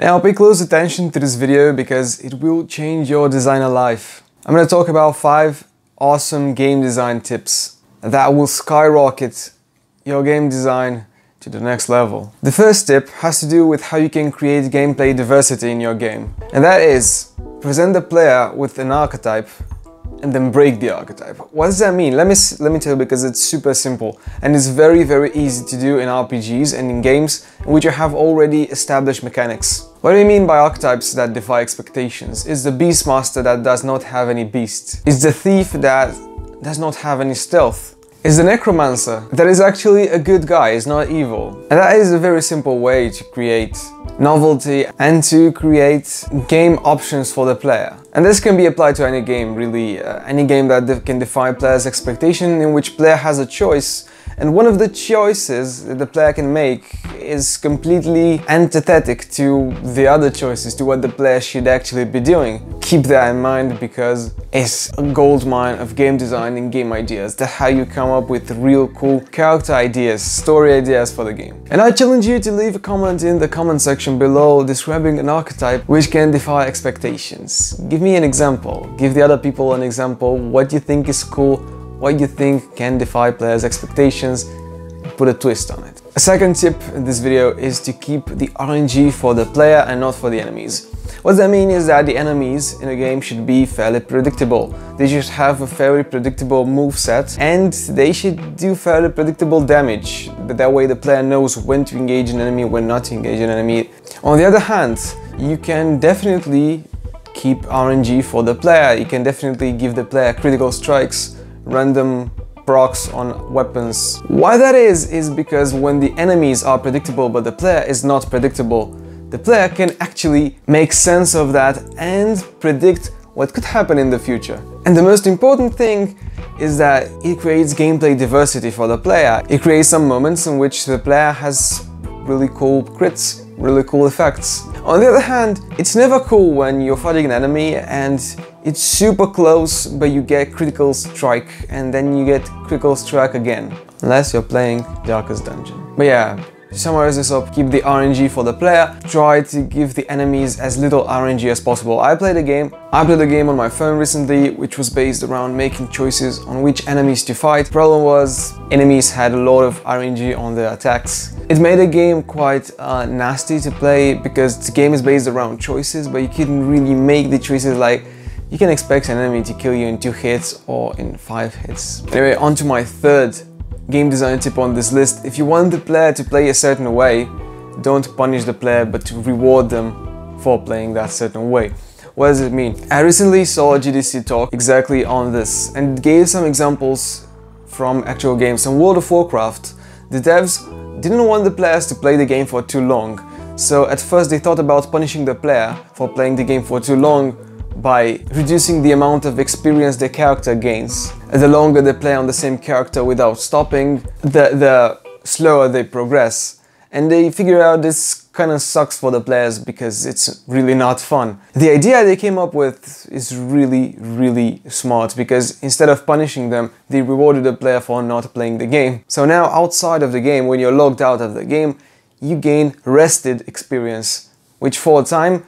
Now pay close attention to this video because it will change your designer life. I'm gonna talk about 5 awesome game design tips that will skyrocket your game design to the next level. The first tip has to do with how you can create gameplay diversity in your game. And that is, present the player with an archetype and then break the archetype. What does that mean? Let me let me tell you because it's super simple and it's very very easy to do in RPGs and in games in which you have already established mechanics. What do you mean by archetypes that defy expectations? It's the Beastmaster that does not have any beast? It's the thief that does not have any stealth? is the necromancer that is actually a good guy, is not evil. And that is a very simple way to create novelty and to create game options for the player. And this can be applied to any game, really, uh, any game that can define player's expectation in which player has a choice and one of the choices the player can make is completely antithetic to the other choices, to what the player should actually be doing. Keep that in mind because it's a gold mine of game design and game ideas. That's how you come up with real cool character ideas, story ideas for the game. And I challenge you to leave a comment in the comment section below describing an archetype which can defy expectations. Give me an example, give the other people an example, what you think is cool, what you think can defy players' expectations, put a twist on it. A second tip in this video is to keep the RNG for the player and not for the enemies. What that means is that the enemies in a game should be fairly predictable. They should have a fairly predictable move set and they should do fairly predictable damage. But that way the player knows when to engage an enemy, when not to engage an enemy. On the other hand, you can definitely keep RNG for the player. You can definitely give the player critical strikes random procs on weapons. Why that is, is because when the enemies are predictable but the player is not predictable, the player can actually make sense of that and predict what could happen in the future. And the most important thing is that it creates gameplay diversity for the player. It creates some moments in which the player has really cool crits, really cool effects. On the other hand, it's never cool when you're fighting an enemy and it's super close, but you get critical strike and then you get critical strike again. Unless you're playing Darkest Dungeon. But yeah, summarize this up, keep the RNG for the player, try to give the enemies as little RNG as possible. I played a game, I played a game on my phone recently, which was based around making choices on which enemies to fight. Problem was, enemies had a lot of RNG on their attacks. It made the game quite uh, nasty to play because the game is based around choices, but you couldn't really make the choices like you can expect an enemy to kill you in two hits or in five hits. Anyway, on to my third game design tip on this list. If you want the player to play a certain way, don't punish the player but to reward them for playing that certain way. What does it mean? I recently saw a GDC talk exactly on this and gave some examples from actual games. In World of Warcraft, the devs didn't want the players to play the game for too long. So at first they thought about punishing the player for playing the game for too long by reducing the amount of experience the character gains. The longer they play on the same character without stopping, the, the slower they progress. And they figure out this kind of sucks for the players because it's really not fun. The idea they came up with is really, really smart because instead of punishing them, they rewarded the player for not playing the game. So now outside of the game, when you're logged out of the game, you gain rested experience, which for a time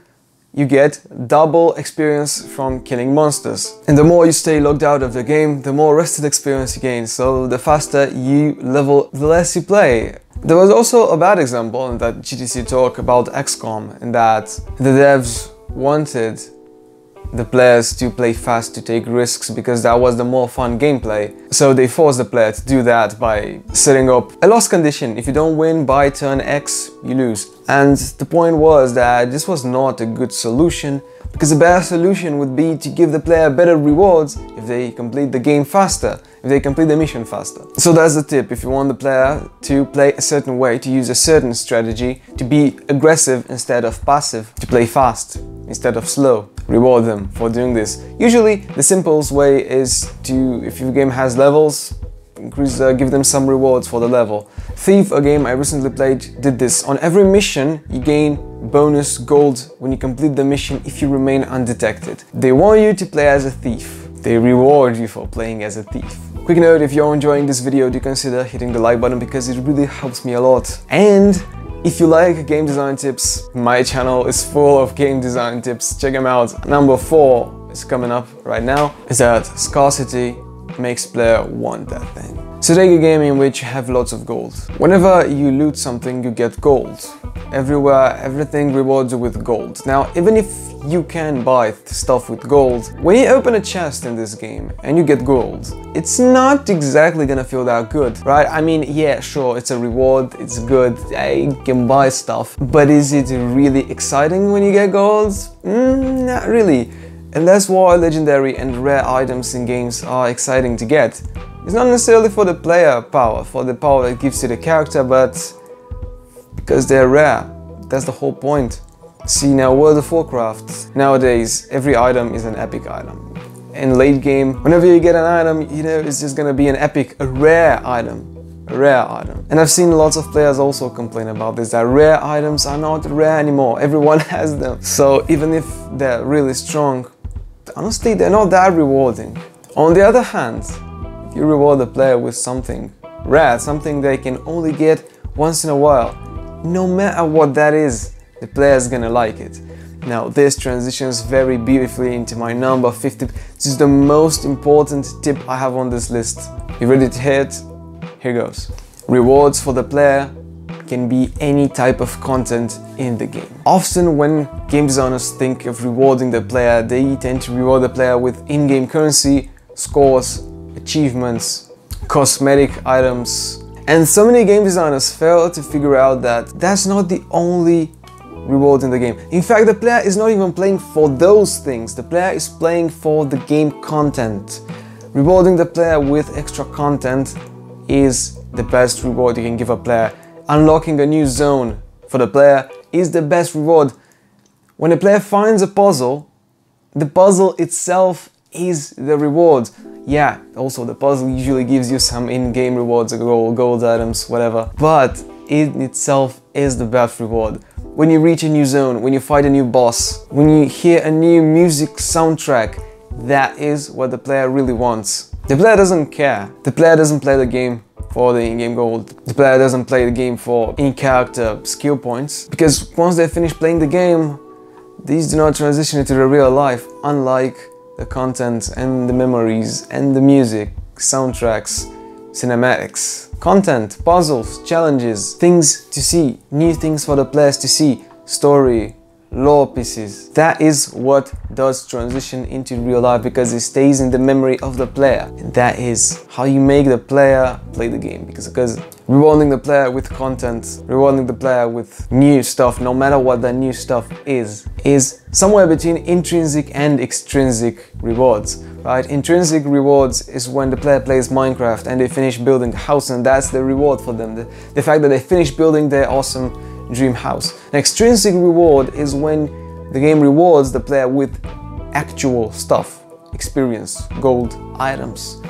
you get double experience from killing monsters. And the more you stay logged out of the game, the more rested experience you gain, so the faster you level, the less you play. There was also a bad example in that GDC talk about XCOM, in that the devs wanted the players to play fast, to take risks, because that was the more fun gameplay. So they forced the player to do that by setting up a loss condition. If you don't win by turn X, you lose. And the point was that this was not a good solution, because a better solution would be to give the player better rewards if they complete the game faster, if they complete the mission faster. So that's the tip, if you want the player to play a certain way, to use a certain strategy, to be aggressive instead of passive, to play fast instead of slow reward them for doing this. Usually the simplest way is to, if your game has levels, increase, uh, give them some rewards for the level. Thief, a game I recently played, did this. On every mission you gain bonus gold when you complete the mission if you remain undetected. They want you to play as a thief. They reward you for playing as a thief. Quick note, if you're enjoying this video, do consider hitting the like button because it really helps me a lot. And If you like game design tips, my channel is full of game design tips. Check them out. Number four is coming up right now is that scarcity makes player want that thing. So take a game in which you have lots of gold. Whenever you loot something, you get gold. Everywhere, everything rewards you with gold. Now, even if you can buy stuff with gold, when you open a chest in this game and you get gold, it's not exactly gonna feel that good, right? I mean, yeah, sure, it's a reward, it's good, I can buy stuff, but is it really exciting when you get gold? Mm, not really. And that's why legendary and rare items in games are exciting to get. It's not necessarily for the player power, for the power that gives you the character, but because they're rare. That's the whole point. See now World of Warcraft, nowadays every item is an epic item. In late game, whenever you get an item, you know, it's just gonna be an epic, a rare item. A rare item. And I've seen lots of players also complain about this, that rare items are not rare anymore. Everyone has them. So even if they're really strong, honestly, they're not that rewarding. On the other hand, if you reward the player with something rare, something they can only get once in a while, no matter what that is, the player is gonna like it. Now this transitions very beautifully into my number 50. This is the most important tip I have on this list. You ready to hear it? Here goes. Rewards for the player can be any type of content in the game. Often when game designers think of rewarding the player, they tend to reward the player with in-game currency, scores, achievements, cosmetic items. And so many game designers fail to figure out that that's not the only reward in the game. In fact, the player is not even playing for those things. The player is playing for the game content. Rewarding the player with extra content is the best reward you can give a player unlocking a new zone for the player is the best reward. When a player finds a puzzle, the puzzle itself is the reward. Yeah, also the puzzle usually gives you some in-game rewards, gold, gold items, whatever, but it itself is the best reward. When you reach a new zone, when you fight a new boss, when you hear a new music soundtrack, that is what the player really wants. The player doesn't care. The player doesn't play the game for the in-game gold. The player doesn't play the game for in-character skill points because once they finish playing the game, these do not transition into the real life, unlike the content and the memories and the music, soundtracks, cinematics. Content, puzzles, challenges, things to see, new things for the players to see, story, lore pieces. That is what does transition into real life because it stays in the memory of the player. And that is how you make the player play the game because, because rewarding the player with content, rewarding the player with new stuff, no matter what that new stuff is, is somewhere between intrinsic and extrinsic rewards. Right? Intrinsic rewards is when the player plays Minecraft and they finish building a house and that's the reward for them. The, the fact that they finish building their awesome dream house. An extrinsic reward is when the game rewards the player with actual stuff, experience, gold, items.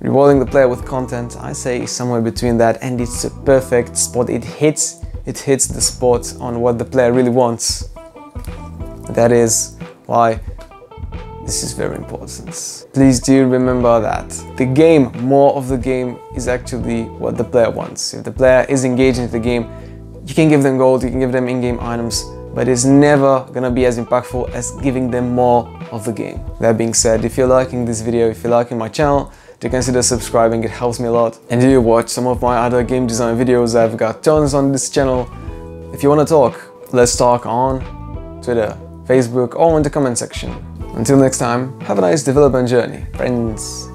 Rewarding the player with content, I say is somewhere between that and it's a perfect spot. It hits, it hits the spot on what the player really wants. That is why this is very important. Please do remember that the game, more of the game, is actually what the player wants. If the player is engaged in the game, you can give them gold, you can give them in-game items, but it's never gonna be as impactful as giving them more of the game. That being said, if you're liking this video, if you're liking my channel, do consider subscribing, it helps me a lot. And do you watch some of my other game design videos, I've got tons on this channel. If you wanna talk, let's talk on Twitter, Facebook, or in the comment section. Until next time, have a nice development journey, friends.